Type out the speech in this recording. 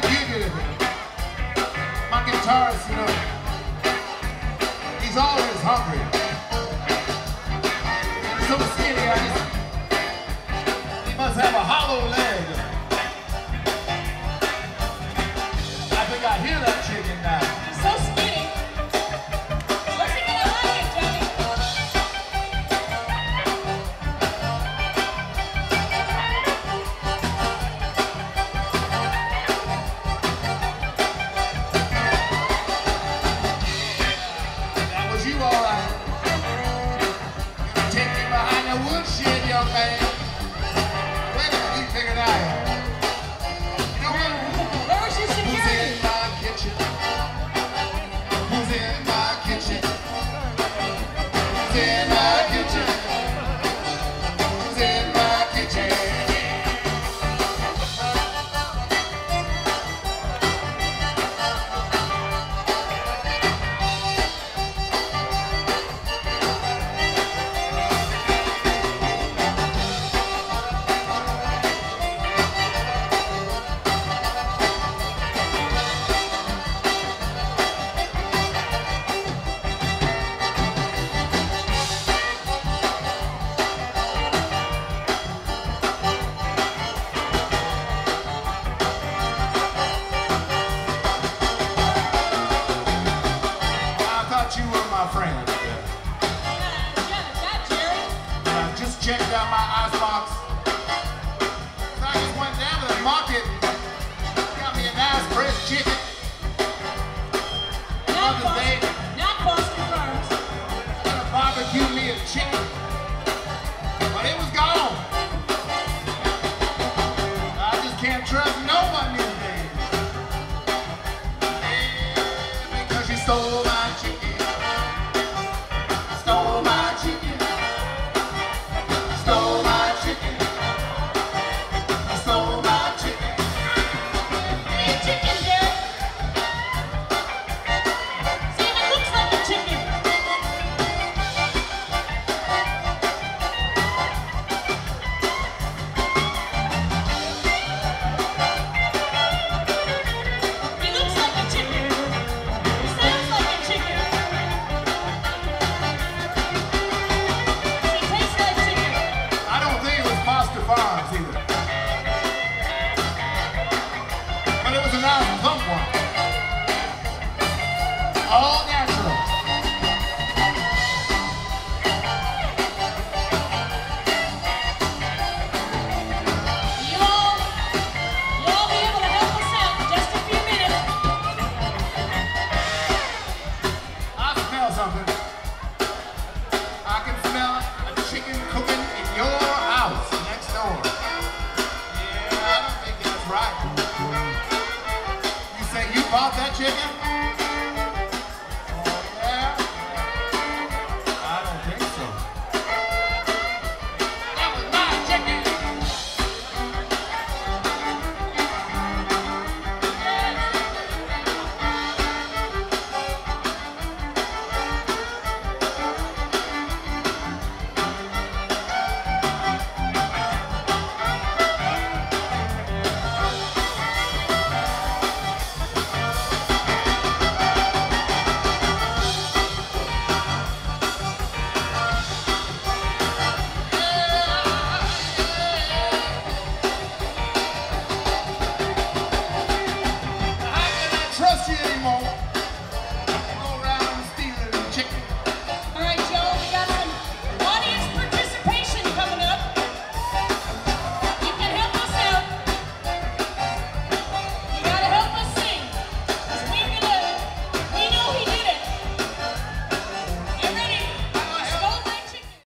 didn't give you. My guitarist, you know, he's always hungry. So skinny, I just, he must have a shit, young man. my friend. I uh, just checked out my icebox. So I just went down to the market, got me a nice fresh chicken. Not Mother's not Boston burns. Gonna barbecue me a chicken, but it was gone. I just can't trust no one these days. Because you stole my